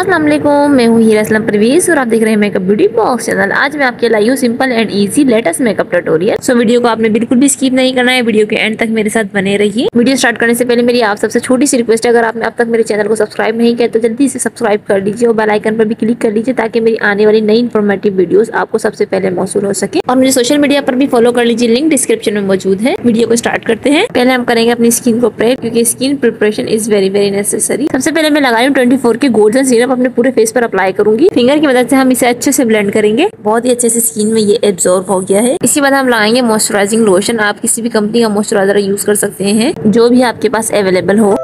वालेकुम मैं हूँ हीरा असलम परवीज और आप देख रहे हैं मेकअप ब्यूटी बॉक्स चैनल। आज मैं आपके लाई हूँ simple and easy latest makeup tutorial. So video को आपने बिल्कुल भी स्किप नहीं करना है, वीडियो के एंड तक मेरे साथ बने रहिए। वीडियो स्टार्ट करने से पहले मेरी आप सबसे छोटी सी रिक्वेस्ट है, अगर आपने अब तक मेरे चैनल को सब्सक्राइब नहीं किया तो जल्दी से सब्सक्राइब कर लीजिए और बेलाइकन पर भी क्लिक कर लीजिए, ताकि मेरी आने वाली नई इन्फॉर्मेटिव वीडियो आपको सबसे पहले मौसू हो सके। और मुझे सोशल मीडिया पर भी फॉलो कर लीजिए लिंक डिस्क्रिप्शन में मौजूद है। वीडियो को स्टार्ट करते हैं। पहले हम करेंगे अपनी स्किन को प्रेप क्योंकि skin preparation is very very necessary सबसे पहले मैं लगाई हूँ ट्वेंटी के गोल्डन सीरप अपने पूरे फेस पर अप्लाई करूँगी फिंगर की मदद से हम इसे अच्छे से ब्लेंड करेंगे। बहुत ही अच्छे से स्किन में ये एब्जॉर्ब हो गया है। इसके बाद हम लाएँगे मॉइस्चराइजिंग लोशन आप किसी भी कंपनी का मॉइस्चराइजर यूज़ कर सकते हैं, जो भी आपके पास अवेलेबल हो।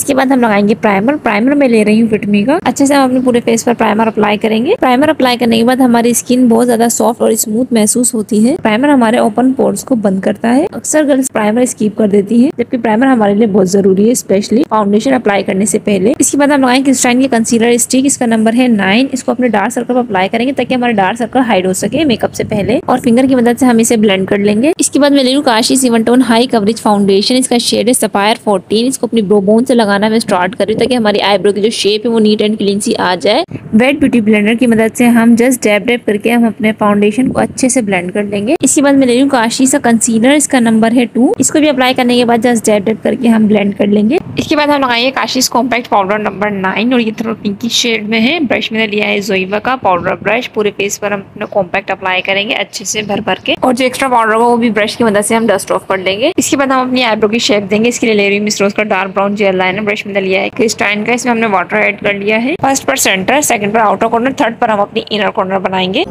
इसके बाद हम लगाएँगे प्राइमर प्राइमर में ले रही हूँ फिटमी का। अच्छे से हम अपने पूरे फेस पर प्राइमर अप्लाई करेंगे। प्राइमर अप्लाई करने के बाद हमारी स्किन बहुत ज़्यादा सॉफ्ट और स्मूथ महसूस होती है। प्राइमर हमारे ओपन पोर्स को बंद करता है। अक्सर गर्ल्स प्राइमर स्कीप कर देती है, जबकि प्राइमर हमारे लिए बहुत ज़रूरी है स्पेशली फाउंडेशन अप्लाई करने से पहले। इसके बाद हम लगाएँगे क्रिस्टाइन के कंसीलर स्टिक इसका नंबर है नाइन इसको अपने डार्क सर्कल पर अप्लाई करेंगे ताकि हमारे डार्क सर्कल हाइड हो सके मेकअप से पहले। और फिंगर की मदद से हम इसे ब्लेंड कर लेंगे। इसके बाद मैं ले लू Kashee seven tone high coverage foundation इसका शेड है सफायर फोर्टीन इसको अपनी ब्रोबोन से लगाना मैं स्टार्ट कर रही हूँ ताकि हमारी आईब्रो की जो शेप है वो नीट एंड क्लीन सी आ जाए। वेट ब्यूटी ब्लेंडर की मदद से हम जस्ट डैप डैप करके हम अपने फाउंडेशन को अच्छे से ब्लेंड कर लेंगे। इसके बाद मैं ले रही हूँ काशी सा कंसीलर इसका नंबर है टू इसको भी अप्लाई करने के बाद जस्ट डैप डैप करके हम ब्लेंड कर लेंगे। इसके बाद हम लगाएँगे Kashee compact powder number nine और ये थोड़ा पिंकी शेड में है। ब्रश मैंने लिया है जोइवा का पाउडर ब्रश पूरे फेस पर हम अपने कॉम्पैक्ट अप्लाई करेंगे अच्छे से भर भर के। और जो एक्स्ट्रा पाउडर होगा वो भी ब्रश की मदद से हम डस्ट ऑफ़ कर लेंगे। इसके बाद हम अपनी आईब्रो की शेप देंगे। इसके लिए ले रही हूँ मिस रोज का dark brown gel liner brush में लिया है। क्रिस्टाइन का, इसमें हमने वाटर ऐड कर लिया है। फ़र्स्ट पर सेंटर सेकंड पर आउटर कॉर्नर थर्ड पर हम अपनी इनर कॉर्नर बनाएँगे।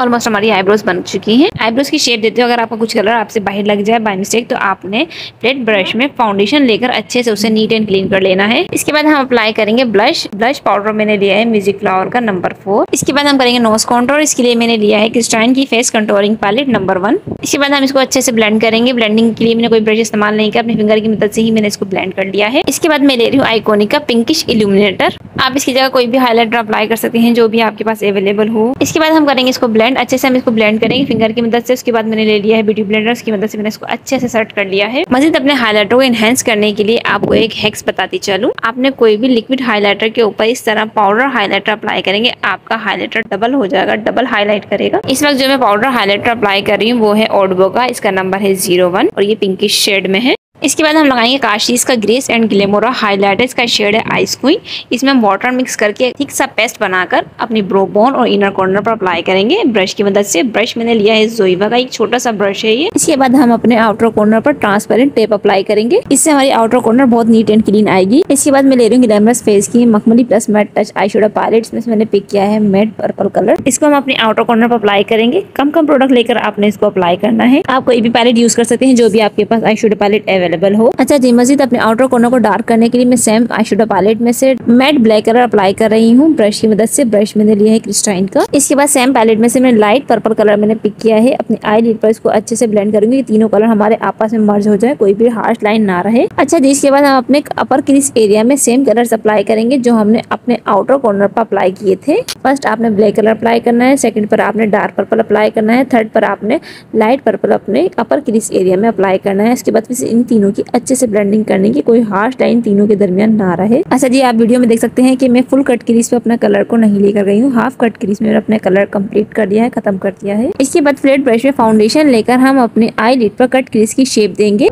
ऑलमोस्ट हमारी आईब्रोज बन चुकी हैं। आईब्रोज की शेप देते हो, अगर आपका कुछ कलर आपसे बाहर लग जाए बाई मिस्टेक तो आपने प्लेट ब्रश में फाउंडेशन लेकर अच्छे से उसे नीट एंड क्लीन कर लेना है। इसके बाद हम अप्लाई करेंगे ब्लश ब्लश पाउडर मैंने लिया है म्यूज़िक फ्लावर का नंबर फोर इसके बाद हम करेंगे नोज़ कॉन्ट्रोर इसके लिए मैंने लिया है क्रिस्टाइन की face controlling palette number one इसके बाद हम इसको अच्छे से ब्लेंड करेंगे। ब्लेंडिंग के लिए मैंने कोई ब्रश इस्तेमाल नहीं किया, अपने फिंगर की मदद से ही मैंने इसको ब्लेंड कर लिया है। इसके बाद मैं ले रही हूँ आइकोनिक का पिंकिश इल्यूमिनेटर आप इसकी जगह कोई भी हाईलाइटर अप्लाई कर सकते हैं, जो भी आपके पास अवेलेबल हो। इसके बाद हम करेंगे इसको ब्लेंड अच्छे से हम इसको ब्लेंड करेंगे। फिंगर की मदद से उसके बाद मैंने ले लिया है ब्यूटी ब्लेंडर की मदद से मैंने इसको अच्छे से सेट कर लिया है। मजीद अपने हाईलाइटर को एनहेंस करने के लिए आपको एक हैक्स बताती चलूँ। आपने कोई भी लिक्विड हाईलाइटर के ऊपर इस तरह पाउडर हाईलाइटर अप्लाई करेंगे, आपका हाईलाइटर डबल हो जाएगा डबल हाईलाइट करेगा। इस वक्त जो मैं पाउडर हाईलाइटर अप्लाई कर रही हूँ, वो है ओडबो का इसका नंबर है ज़ीरो वन और ये पिंकिश शेड में है। इसके बाद हम लगाएँगे काशीज का ग्रेस एंड ग्लेमोरा हाइलाइटर इसका शेड है आइस क्वीन। इसमें हम वाटर मिक्स करके थिक सा पेस्ट बनाकर अपनी ब्रो बोन और इनर कॉर्नर पर अप्लाई करेंगे। ब्रश की मदद से। ब्रश मैंने लिया है जोइवा का, एक छोटा सा ब्रश है ये। इसके बाद हम अपने आउटर कॉर्नर पर ट्रांसपेरेंट टेप अप्लाई करेंगे। इससे हमारी आउटर कॉर्नर बहुत नीट एंड क्लीन आएगी। इसके बाद मैं ले रही हूँ ग्लैमरस फेस की मखमली plus matte touch eye shadow palette इसमें मैंने पिक किया है मेट पर्पल कलर। इसको हम अपने आउटर कॉर्नर पर अप्लाई करेंगे। कम कम प्रोडक्ट लेकर आपने इसको अप्लाई करना है। आप कोई भी पैलेट यूज़ कर सकते हैं जो भी आपके पास आई शेडो पैलेट अवेलेबल हो। अच्छा जी मजीद अपने आउटर कॉर्नर को डार्क करने के लिए मैं सेम आई शेडो पैलेट में से मैट ब्लैक कलर अप्लाई कर रही हूँ ब्रश की मदद से। ब्रश मैंने लिया है क्रिस्टाइन का। इसके बाद सेम पैलेट में से मैंने लाइट पर्पल कलर मैंने पिक किया है। अपने आई लिड पर इसको अच्छे से ब्लेंड करूँगी। तीनों कलर हमारे आपस में मर्ज हो जाए, कोई भी हार्श लाइन ना रहे। अच्छा जी, इसके बाद हम अपने अपर क्रीज एरिया में सेम कलर अप्लाई करेंगे, जो हमने अपने आउटर कॉर्नर पर अप्लाई किए थे। फ़र्स्ट आपने ब्लैक कलर अप्लाई करना है सेकंड पर आपने डार्क पर्पल अप्लाई करना है थर्ड पर आपने लाइट पर्पल अपने अपर क्रीज एरिया में अप्लाई करना है। इसके बाद फिर इन तीनों की अच्छे से ब्लेंडिंग करने की, कोई हार्श लाइन तीनों के दरमियान ना रहे। अच्छा जी, आप वीडियो में देख सकते हैं कि मैं फुल कट क्रीज पे अपना कलर को नहीं लेकर गई हूँ। हाफ़ कट क्रीज में अपना कलर कंप्लीट कर दिया है, खत्म कर दिया है। इसके बाद फ्लेट ब्रश में फाउंडेशन लेकर हम अपने आई लिड पर कट क्रीज की शेप देंगे।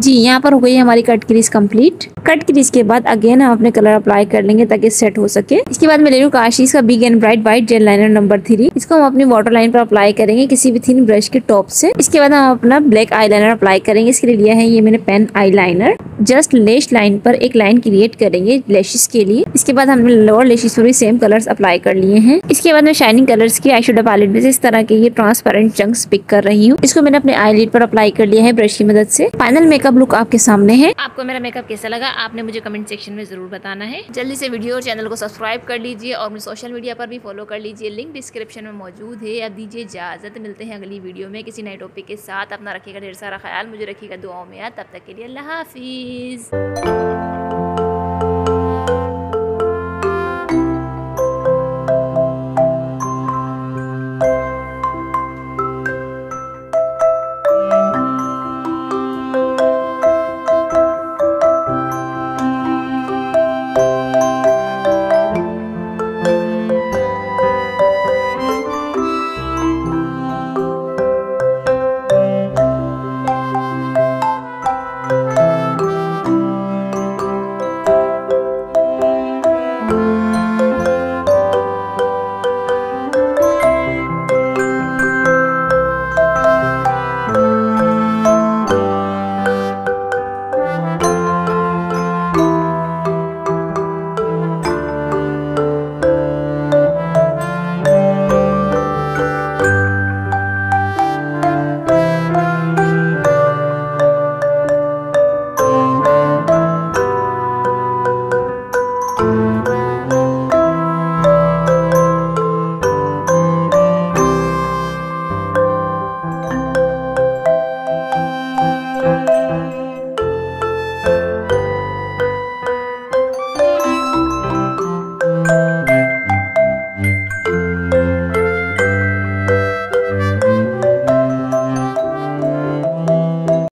जी, यहाँ पर हो गई हमारी cut crease complete cut crease के बाद अगेन हम अपने कलर अप्लाई कर लेंगे ताकि सेट हो सके। इसके बाद मैं ले लूँ काशीज का big and bright white gel liner number three इसको हम अपनी वाटर लाइन पर अप्लाई करेंगे किसी भी थिन ब्रश के टॉप से। इसके बाद हम अपना ब्लैक आई अप्लाई करेंगे। इसके लिए लिया है ये मैंने pen I just lash line पर एक लाइन क्रिएट करेंगे लेशिस के लिए। इसके बाद हमने लोअर लेशिस पर भी सेम कलर्स अप्लाई कर लिए हैं। इसके बाद मैं शाइनिंग कलर्स की आई शेडो पैलेट में से इस तरह के ये ट्रांसपेरेंट चंक्स पिक कर रही हूँ। इसको मैंने अपने आई पर अप्लाई कर लिया है ब्रश की मदद से। फाइनल मेकअप लुक आपके सामने है। आपको मेरा मेकअप कैसा लगा? आपने मुझे कमेंट सेक्शन में ज़रूर बताना है। जल्दी से वीडियो और चैनल को सब्सक्राइब कर लीजिए और मुझे सोशल मीडिया पर भी फॉलो कर लीजिए। लिंक डिस्क्रिप्शन में मौजूद है। अब दीजिए इजाज़त। मिलते हैं अगली वीडियो में किसी नए टॉपिक के साथ। अपना रखेगा ढेर सारा ख्याल। मुझे रखेगा दुआओं में तब तक के लिए अल्लाह हाफिज़।